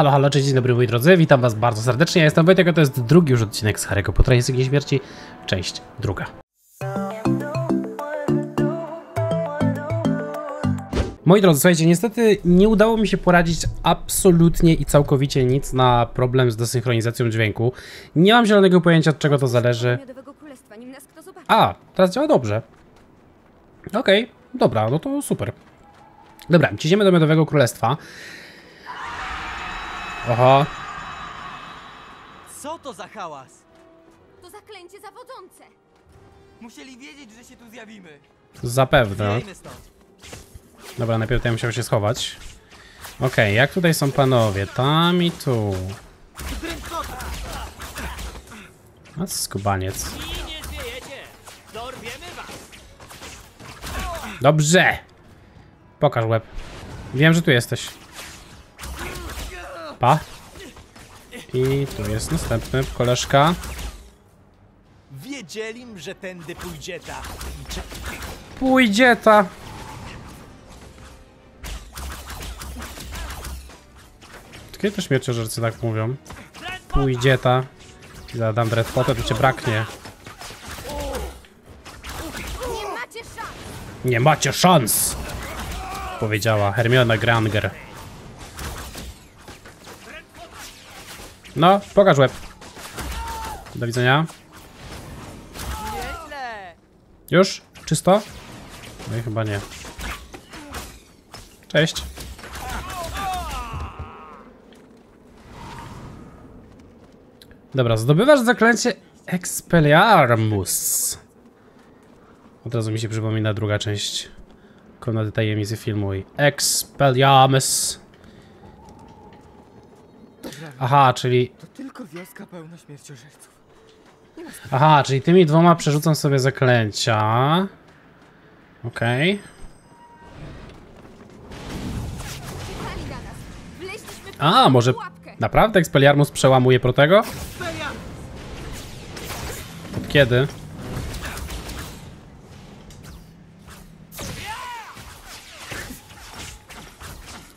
Halo, halo, cześć, dzień dobry moi drodzy, witam was bardzo serdecznie, ja jestem Wojtek, a to jest drugi już odcinek z Harry'ego Pottera Instynkt Śmierci, część druga. Moi drodzy, słuchajcie, niestety nie udało mi się poradzić absolutnie i całkowicie nic na problem z desynchronizacją dźwięku. Nie mam zielonego pojęcia, od czego to zależy. A, teraz działa dobrze. Okej, dobra, no to super. Dobra, ciśniemy do Miodowego Królestwa. Oho, Co to za hałas? To zaklęcie zawodzące. Musieli wiedzieć, że się tu zjawimy. zapewne. Stąd. Dobra, najpierw tutaj musiał się schować. Okej, jak tutaj są panowie? Tam i tu. A skubaniec. Dobrze! Pokaż łeb. Wiem, że tu jesteś. Pa. I tu jest następny koleżka. Wiedzieli, że tędy pójdzie ta. Pójdzie ta. Kiedy to śmierciożercy tak mówią? Pójdzie ta. Zadam dreadpotę, to cię braknie. Nie macie szans. Nie macie szans! Powiedziała Hermiona Granger. No, pokaż łeb. Do widzenia. Już? Czysto? No i chyba nie. Cześć. Dobra, zdobywasz zaklęcie Expelliarmus. Od razu mi się przypomina druga część Komnaty Tajemnicy filmu i Expelliarmus. Aha, czyli To tylko wioska pełna śmierciożerców. Aha, czyli tymi dwoma przerzucam sobie zaklęcia. Okej. W A, może naprawdę Expelliarmus przełamuje Protego? Od kiedy?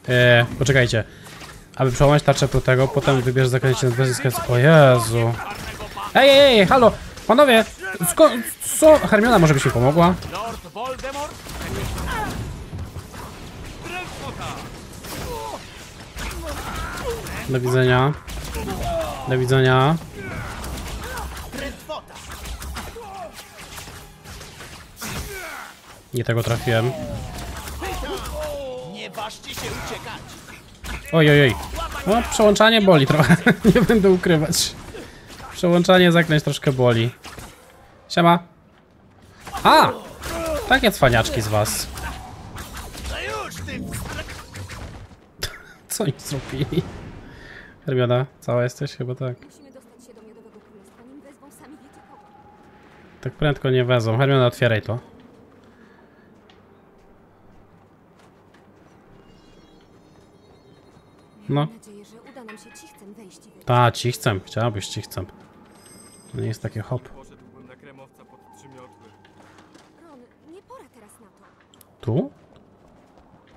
Eee, poczekajcie. Aby przełamać tarczę Protego, potem wybierz zaklęcie na zyskać... O Jezu. Ej, ej, ej, halo! Panowie! Sko co? Hermiona może by się pomogła? Do widzenia. Do widzenia. Nie tego trafiłem. Nie ważcie się uciekać! Oj, oj, oj. No, przełączanie boli trochę. Nie będę ukrywać. Przełączanie zaklęć troszkę boli. Siema. A! Takie cwaniaczki z was. Co oni zrobili? Hermiona, cała jesteś? Chyba tak. Tak prędko nie wezmą. Hermiona, otwieraj to. No. Mam nadzieję, że uda nam się cichcem wejść i wyjść. Ta, ci chcę. Chciałabyś ci chcę. To nie jest takie hop. Poszedłbym na kremowca pod trzy miotły. Ron, nie pora teraz na to. Tu?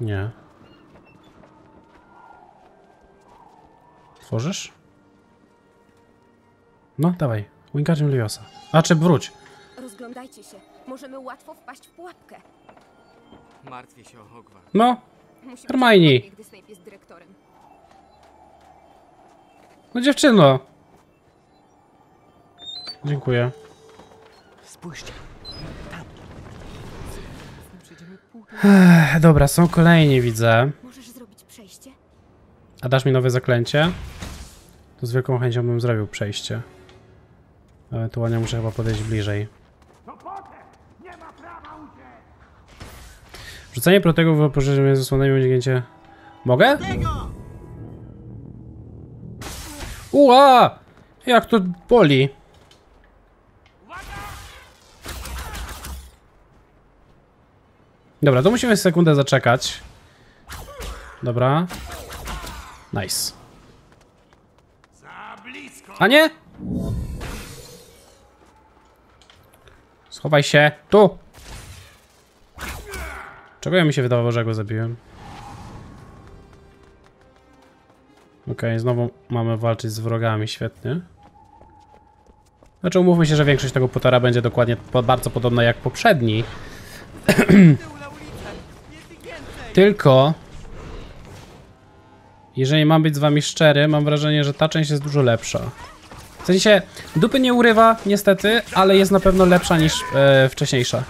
Nie. Tworzysz? No, dawaj. Wingardium Leviosa. A, czy wróć. Rozglądajcie się. Możemy łatwo wpaść w pułapkę. Martwię się o Hogwart. No, Hermione. gdy Snape jest dyrektorem. No dziewczyno. Dziękuję. Spójrzcie. Dobra, są kolejni, widzę. Możesz zrobić przejście? A dasz mi nowe zaklęcie? To z wielką chęcią bym zrobił przejście. Ewentualnie muszę chyba podejść bliżej. Rzucenie protego w oporzeniu zasłonami uniknięcie... Mogę? Ua! Jak to boli! Dobra, to musimy sekundę zaczekać. Dobra. Nice. A nie? Schowaj się. Tu! Czego ja mi się wydawało, że go zabiłem? Okej, znowu mamy walczyć z wrogami, świetnie. Znaczy umówmy się, że większość tego Pottera będzie dokładnie bardzo podobna jak poprzedni. Tylko... Jeżeli mam być z wami szczery, mam wrażenie, że ta część jest dużo lepsza. W sensie, dupy nie urywa, niestety, ale jest na pewno lepsza niż e, wcześniejsza.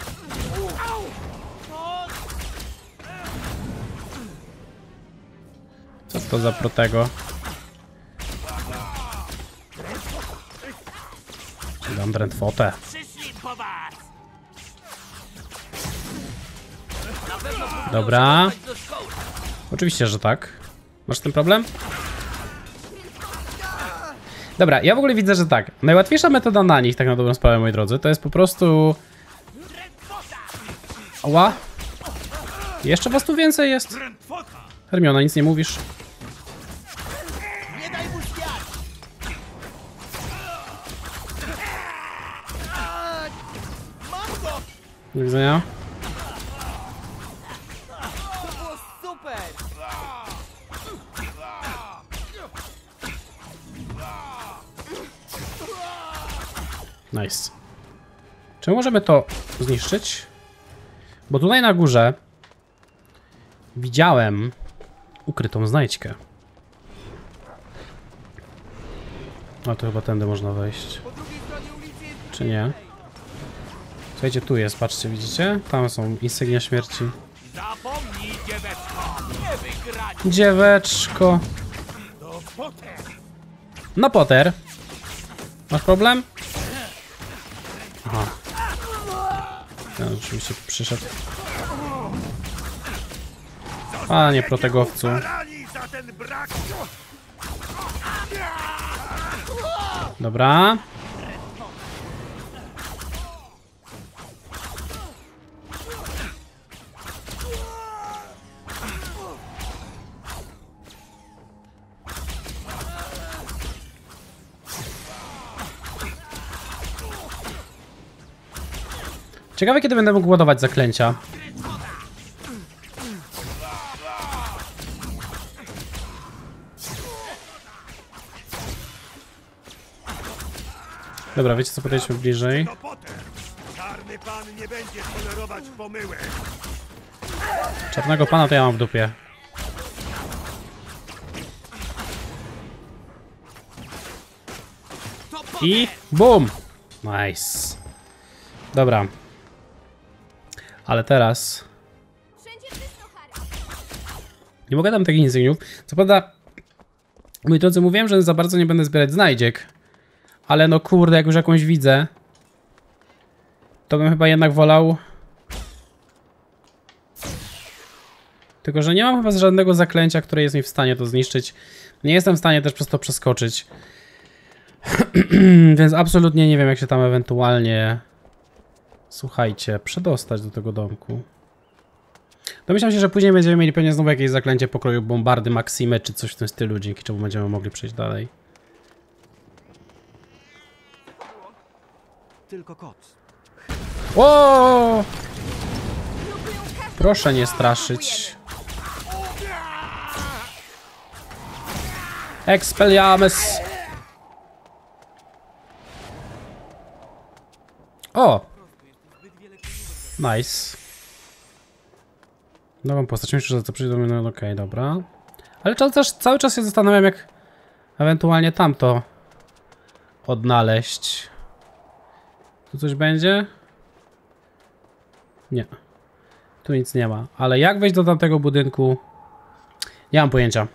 Co to za protego? Drętwotę? Dobra. Oczywiście, że tak. Masz tym problem? Dobra, ja w ogóle widzę, że tak. Najłatwiejsza metoda na nich, tak na dobrą sprawę, moi drodzy, to jest po prostu... Ała. Jeszcze was tu więcej jest. Hermiona, nic nie mówisz. Nie daj mu świat! Mam go! Do widzenia. Nice. Czy możemy to zniszczyć? Bo tutaj na górze widziałem ukrytą znajdźkę. A to chyba tędy można wejść. Czy nie? Słuchajcie, tu jest, patrzcie, widzicie? Tam są insygnia śmierci. Dzieweczko! No Potter. Masz problem? Aha. Ja oczywiście przyszedł. Panie protegowcu. Dobra. Ciekawe kiedy będę mógł ładować zaklęcia. Dobra, wiecie co, podejdźmy bliżej. Czarnego pana to ja mam w dupie. I BUM! Nice. Dobra. Ale teraz... Nie mogę tam takich insygniów. Co prawda, moi drodzy, mówiłem, że za bardzo nie będę zbierać znajdziek. Ale no kurde, jak już jakąś widzę, to bym chyba jednak wolał... Tylko, że nie mam chyba żadnego zaklęcia, które jest mi w stanie to zniszczyć. Nie jestem w stanie też przez to przeskoczyć. Więc absolutnie nie wiem, jak się tam ewentualnie... Słuchajcie, przedostać do tego domku. Domyślam się, że później będziemy mieli pewnie znowu jakieś zaklęcie pokroju bombardy Maxime czy coś w tym stylu, dzięki czemu będziemy mogli przejść dalej. Tylko kot. O! Proszę nie straszyć. Expelliarmus! O! Nice. Nową postać, myślę, że to mnie, no okej, dobra. Ale czas, cały czas się zastanawiam, jak ewentualnie tamto odnaleźć. Tu coś będzie? Nie. Tu nic nie ma. Ale jak wejść do tamtego budynku? Nie mam pojęcia.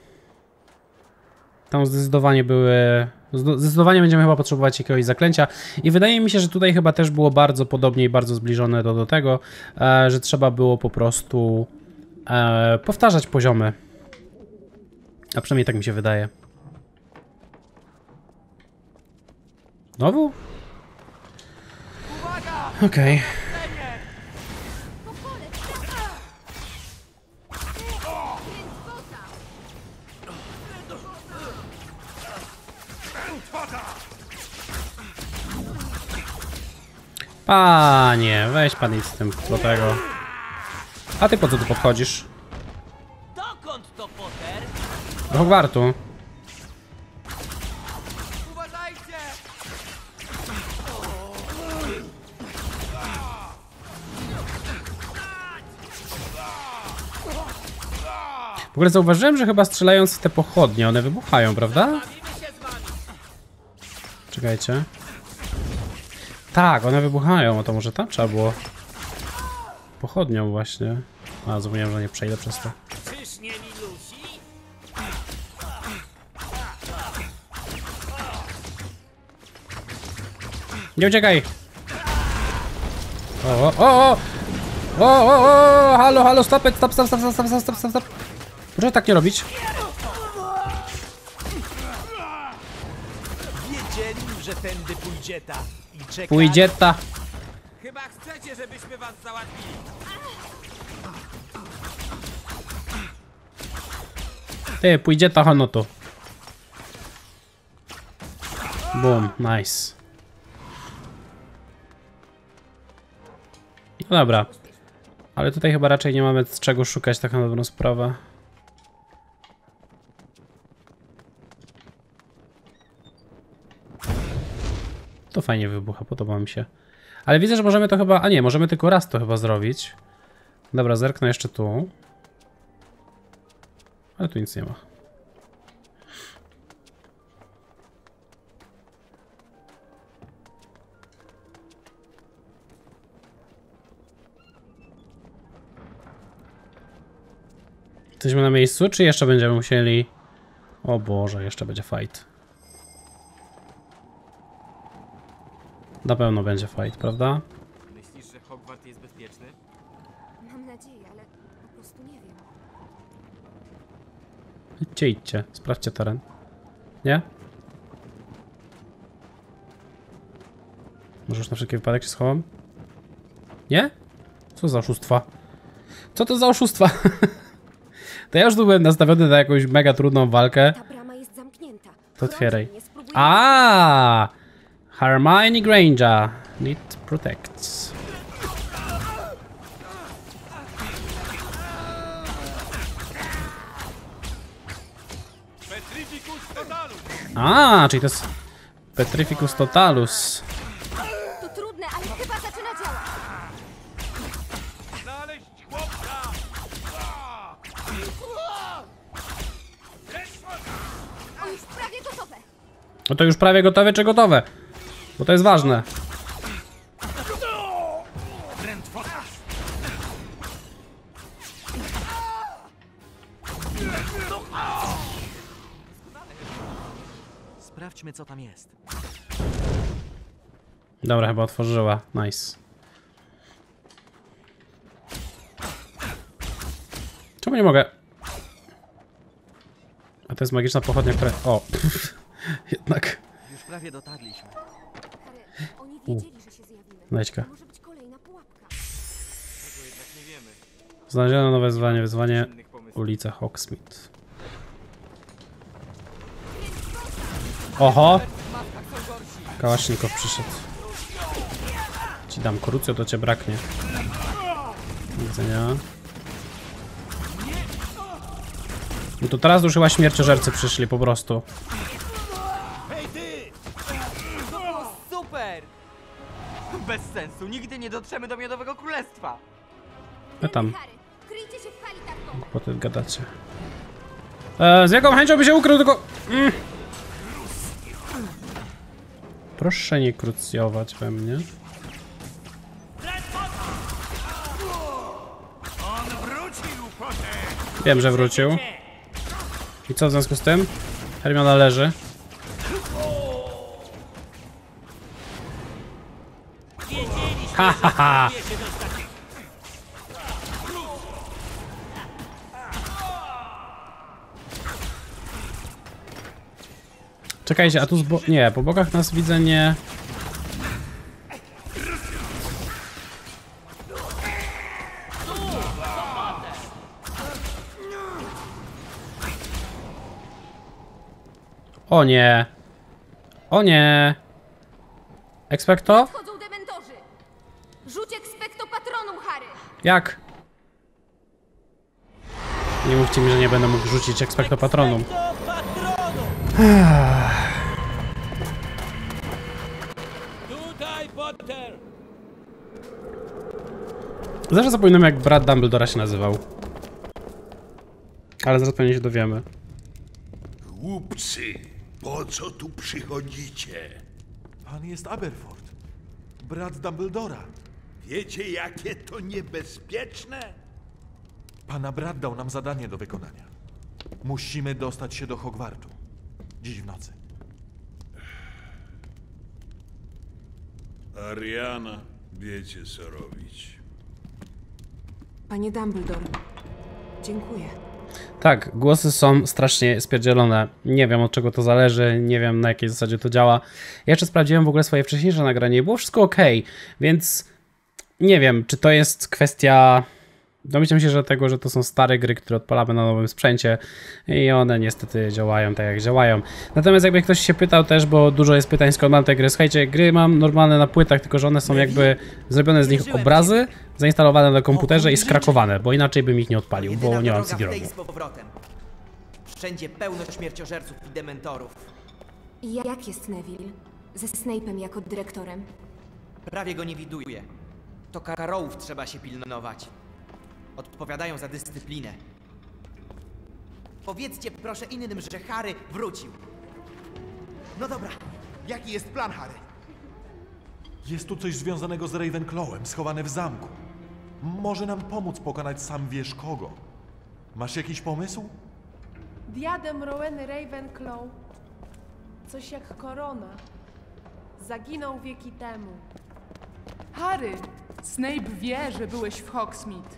Tam zdecydowanie były... Zdecydowanie będziemy chyba potrzebować jakiegoś zaklęcia. I wydaje mi się, że tutaj chyba też było bardzo podobnie i bardzo zbliżone do, do tego, e, że trzeba było po prostu e, powtarzać poziomy. A przynajmniej tak mi się wydaje. Znowu? Okej. Po Panie, weź pan idź z tym do tego. A ty po co tu podchodzisz? Dokąd to Potter? Do Hogwartu. W ogóle zauważyłem, że chyba strzelając w te pochodnie, one wybuchają, prawda? Czekajcie. Tak, one wybuchają, a to może tam trzeba było. Pochodnią właśnie. A, zapomniałem, że nie przejdę przez to. Nie uciekaj! O, o, o, o! O, o! Halo, halo, stop stop, stop, stop, stop, stop, stop, stop, stop. Proszę tak nie robić. Tędy pójdzie ta. I czekali. Pójdzie ta. Chyba chcecie, żebyśmy was załatwili. Ty, pójdzie ta Hanoto. Boom, nice. No dobra. Ale tutaj chyba raczej nie mamy z czego szukać tak na dobrą sprawę. To fajnie wybucha, podoba mi się. Ale widzę, że możemy to chyba... A nie, możemy tylko raz to chyba zrobić. Dobra, zerknę jeszcze tu. Ale tu nic nie ma. Jesteśmy na miejscu, czy jeszcze będziemy musieli... O Boże, jeszcze będzie fight. Na pewno będzie fight, prawda? Myślisz, że Hogwart jest bezpieczny? Mam nadzieję, ale po prostu nie wiem. Idźcie, idźcie. Sprawdźcie teren. Nie? Może już na wszelki wypadek się schowam? Nie? Co za oszustwa? Co to za oszustwa? to ja już tu byłem nastawiony na jakąś mega trudną walkę. Ta brama jest zamknięta. To otwieraj. A, Hermione Granger. Need protects. A, czyli to jest Petrificus Totalus. To trudne, ale chyba zaczyna działać. Znaleźć chłopca! O, już prawie gotowe. No to już prawie gotowe czy gotowe? Bo to jest ważne. Sprawdźmy, co tam jest. Dobra, chyba otworzyła. Nice. Czemu nie mogę? A to jest magiczna pochodnia, która... O! Jednak. Już prawie dotarliśmy. U. Lećka. Znaleziono nowe wyzwanie. Wyzwanie ulica Hawksmith. Oho! Kałasznikow przyszedł. Ci dam krucjo, to cię braknie. Widzenia. No to teraz już chyba śmierciożercy przyszli po prostu. Dotrzemy do Miodowego Królestwa. Ja tam, potem gadacie. E, z jaką chęcią by się ukrył, tylko... Mm. Proszę nie krucjować we mnie. Wiem, że wrócił. I co w związku z tym? Hermiona leży. Czekajcie, a tu z bo... Nie, po bokach nas widzę nie... O nie. O nie. Expecto? Wchodzą dementorzy. Rzuć expecto patronum, Harry. Jak? Nie mówcie mi, że nie będę mógł rzucić Expecto Patronum. Tutaj, Potter! Zawsze zapominam jak brat Dumbledora się nazywał. Ale zaraz pewnie się dowiemy. Głupcy, po co tu przychodzicie? Pan jest Aberford, brat Dumbledora. Wiecie, jakie to niebezpieczne? Pana brat dał nam zadanie do wykonania. Musimy dostać się do Hogwartu. Dziś w nocy. Ariana, wiecie co robić. Panie Dumbledore, dziękuję. Tak, głosy są strasznie spierdzielone. Nie wiem od czego to zależy, nie wiem na jakiej zasadzie to działa. Ja jeszcze sprawdziłem w ogóle swoje wcześniejsze nagranie i było wszystko ok, więc nie wiem, czy to jest kwestia. Domyślam się, że tego, że to są stare gry, które odpalamy na nowym sprzęcie i one niestety działają tak jak działają. Natomiast jakby ktoś się pytał też, bo dużo jest pytań skąd mam te gry. Słuchajcie, gry mam normalne na płytach, tylko że one są jakby zrobione z nich obrazy, zainstalowane na komputerze i skrakowane, bo inaczej bym ich nie odpalił, bo nie mam CD-ROMu. tej z powrotem. Wszędzie pełno śmierciożerców i dementorów. Jak jest Neville? Ze Snape'em jako dyrektorem? Prawie go nie widuję. To karaołów trzeba się pilnować. Odpowiadają za dyscyplinę. Powiedzcie proszę innym, że Harry wrócił. No dobra, jaki jest plan, Harry? Jest tu coś związanego z Ravenclawem, schowane w zamku. Może nam pomóc pokonać sam wiesz kogo. Masz jakiś pomysł? Diadem Roweny Ravenclaw. Coś jak korona. Zaginął wieki temu. Harry! Snape wie, że byłeś w Hogsmeade.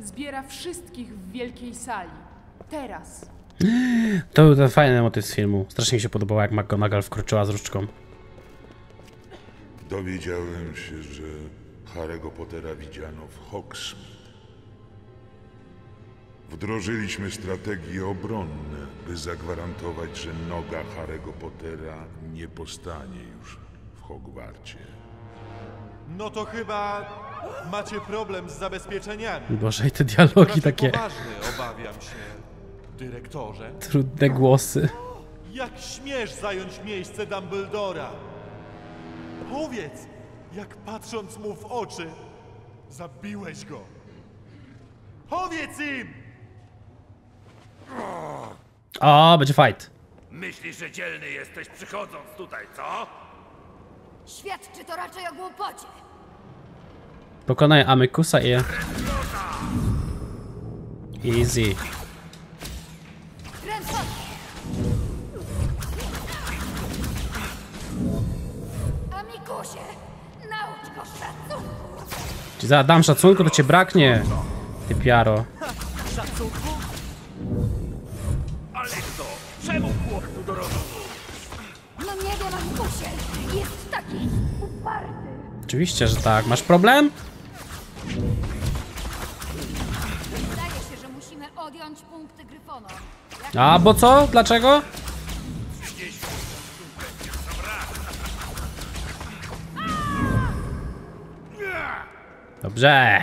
Zbiera wszystkich w wielkiej sali. Teraz. To był ten fajny motyw z filmu. Strasznie mi się podobało, jak McGonagall wkroczyła z różdżką. Dowiedziałem się, że Harry'ego Pottera widziano w Hogsmeade. Wdrożyliśmy strategie obronne, by zagwarantować, że noga Harry'ego Pottera nie postanie już w Hogwarcie. No to chyba macie problem z zabezpieczeniami. Boże, i te dialogi takie poważny, obawiam się, dyrektorze. trudne głosy. Jak śmiesz zająć miejsce Dumbledora? Powiedz, jak patrząc mu w oczy, zabiłeś go. Powiedz im! O, będzie fight. Myślisz, że dzielny jesteś przychodząc tutaj, co? Świadczy to raczej o głupocie. Pokonaj Amykusa i... Easy. Amikusie, naucz go szacunku! Ci zadam szacunku, to cię braknie. Ty piaro. Ale Oczywiście, że tak. Masz problem? Zdaje się, że musimy odjąć punkty Gryfona. A, bo co? Dlaczego? Dobrze.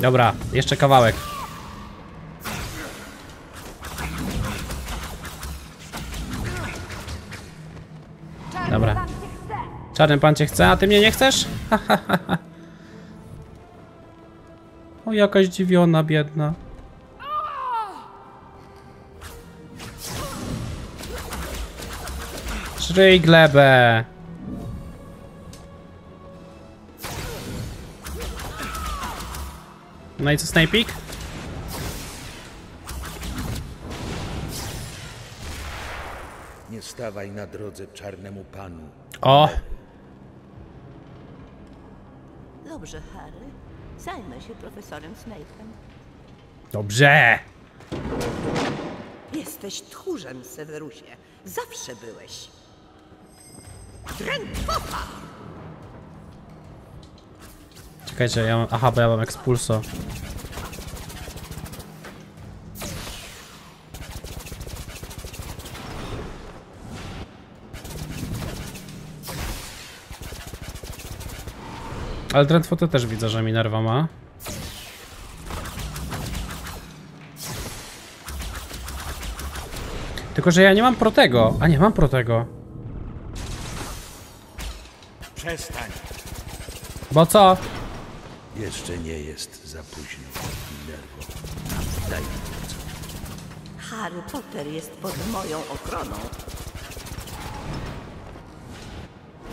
Dobra, jeszcze kawałek. Dobra. Czarny pan cię chce, a ty mnie nie chcesz? o, jakaś dziwiona, biedna. Żryj glebę. No i co, Snapik? Nie stawaj na drodze czarnemu panu. O, Dobrze, Harry. Zajmę się profesorem Snape'em. dobrze. Jesteś tchórzem, Severusie. Zawsze byłeś. Drętwota! Czekajcie, ja mam... Aha, bo ja mam Expulso. Ale Drentfotę też widzę, że Minerva ma. Tylko Tylko, że ja nie mam protego. A nie, mam protego. Przestań. Bo co? Jeszcze nie jest za późno, Minervo. Daj mi to. Harry Potter jest pod moją ochroną.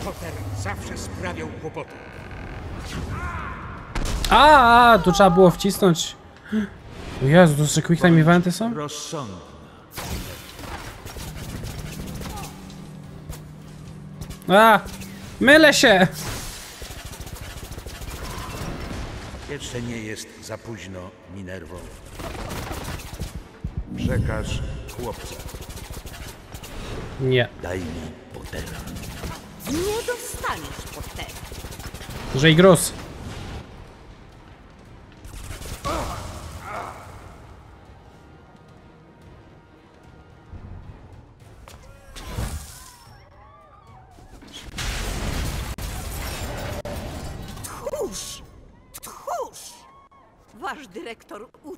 Potter zawsze sprawiał kłopoty. A, a, tu trzeba było wcisnąć. O Jezu, to jeszcze quick time eventy są? Rozsądny. A, mylę się! Jeszcze nie jest za późno, Minervo. Przekaż chłopca. Nie, Daj mi Pottera. Nie dostaniesz Pottera. żyj gruz.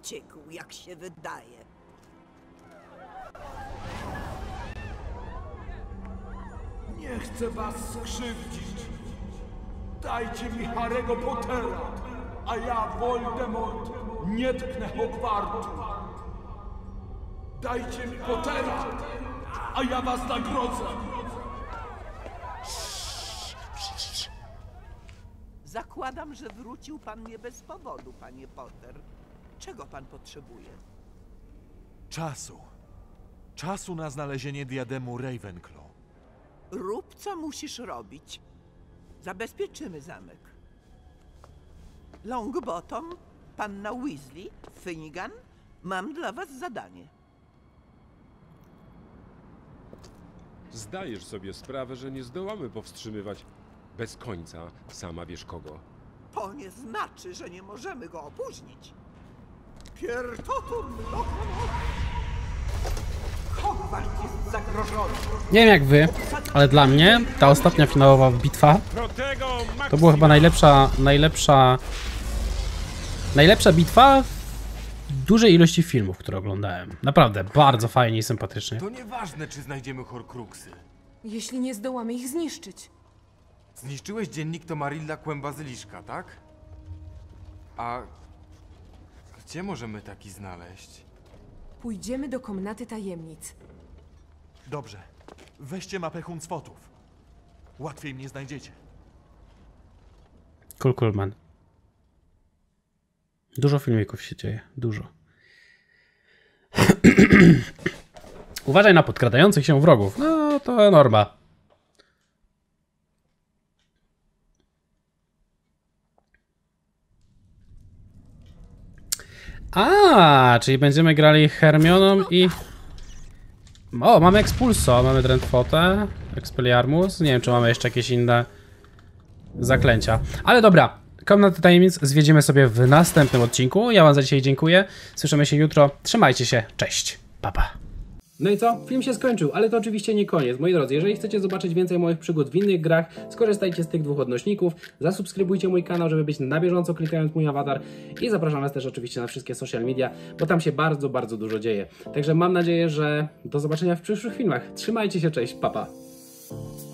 Uciekł, jak się wydaje. Nie chcę was skrzywdzić. Dajcie mi Harry'ego Pottera, a ja, Voldemort, nie tknę Hogwartu. Dajcie mi Pottera, a ja was nagrodzę. Zakładam, że wrócił pan nie bez powodu, panie Potter. Czego pan potrzebuje? Czasu. Czasu na znalezienie diademu Ravenclaw. Rób, co musisz robić. Zabezpieczymy zamek. Longbottom, panna Weasley, Finnegan, mam dla was zadanie. Zdajesz sobie sprawę, że nie zdołamy powstrzymywać bez końca sama wiesz kogo. To nie znaczy, że nie możemy go opóźnić. Piertotum locomotum. Hogwart jest zagrożony. Nie wiem jak wy, ale dla mnie ta ostatnia finałowa bitwa to była chyba najlepsza, najlepsza, najlepsza bitwa w dużej ilości filmów, które oglądałem. Naprawdę, bardzo fajnie i sympatycznie. To nieważne, czy znajdziemy Horcruxy. Jeśli nie zdołamy ich zniszczyć. Zniszczyłeś dziennik Tomarilla Kłębazyliszka, tak? A gdzie możemy taki znaleźć? Pójdziemy do komnaty tajemnic. Dobrze. Weźcie mapę Huncwotów. Łatwiej mnie znajdziecie. Cool, cool, man. Dużo filmików się dzieje, dużo. Uważaj na podkradających się wrogów. No, to norma. A, czyli będziemy grali Hermioną i... O, mamy Expulso, mamy Drentfotę, Expelliarmus. Nie wiem, czy mamy jeszcze jakieś inne zaklęcia. Ale dobra, Komnatę Tajemnic zwiedzimy sobie w następnym odcinku. Ja wam za dzisiaj dziękuję. Słyszymy się jutro. Trzymajcie się. Cześć. Pa, pa. No i co? Film się skończył, ale to oczywiście nie koniec. Moi drodzy, jeżeli chcecie zobaczyć więcej moich przygód w innych grach, skorzystajcie z tych dwóch odnośników, zasubskrybujcie mój kanał, żeby być na bieżąco klikając mój awatar i zapraszam Was też oczywiście na wszystkie social media, bo tam się bardzo, bardzo dużo dzieje. Także mam nadzieję, że do zobaczenia w przyszłych filmach. Trzymajcie się, cześć, papa. Pa.